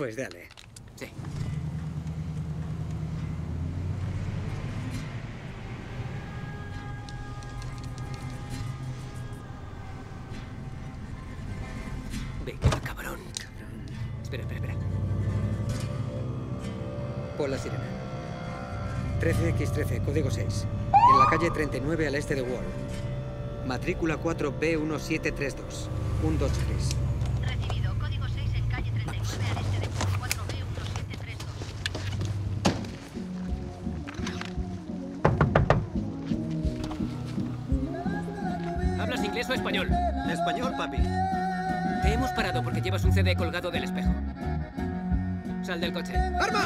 Pues dale. Sí. Venga, cabrón. Espera, espera, espera. Pon la sirena. 13X13, código 6. En la calle 39 al este de Wall. Matrícula 4B1732. 123. ¿Hablas inglés o español? Español, papi. Te hemos parado porque llevas un CD colgado del espejo. Sal del coche. ¡Arma!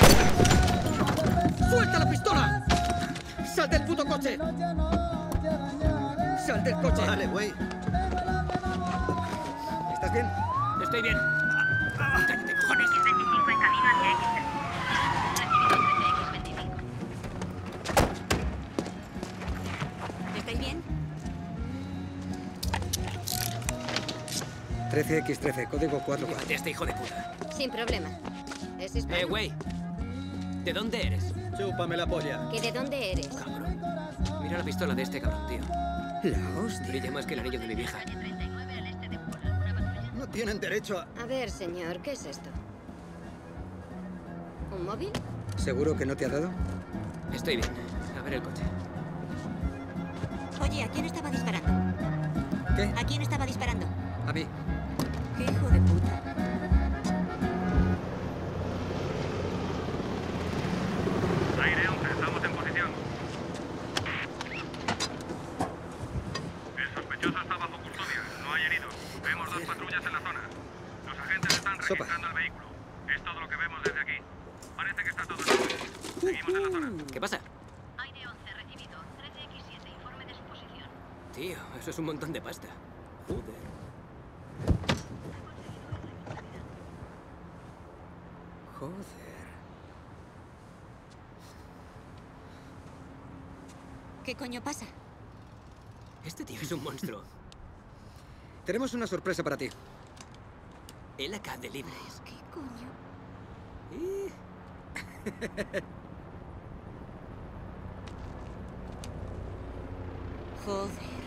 ¡Suelta la pistola! ¡Sal del puto coche! ¡Sal del coche! Vale, güey. ¿Estás bien? Estoy bien. 13X13, código 44. Llévate a este hijo de puta. Sin problema. ¿Es hispano? Eh, güey. ¿De dónde eres? Chúpame la polla. ¿Que de dónde eres? Cabrón. Mira la pistola de este cabrón, tío. La hostia. Brilla más que el anillo de mi vieja. Calle 39 al de Wall. ¿Alguna patrulla? No tienen derecho a... A ver, señor, ¿qué es esto? ¿Un móvil? ¿Seguro que no te ha dado? Estoy bien. A ver el coche. Oye, ¿a quién estaba disparando? ¿Qué? ¿A quién estaba disparando? A mí. ¡Qué hijo de puta! Aire 11, estamos en posición. El sospechoso está bajo custodia, no hay heridos. Vemos dos patrullas en la zona. Los agentes están registrando el vehículo. Es todo lo que vemos desde aquí. Parece que está todo en orden. Seguimos en la zona. ¿Qué pasa? Aire 11 recibido. 13X7, informe de su posición. Tío, eso es un montón de pasta. Joder. Joder. ¿Qué coño pasa? Este tío es un monstruo. Tenemos una sorpresa para ti. El acá de libres. ¿Qué coño? Joder.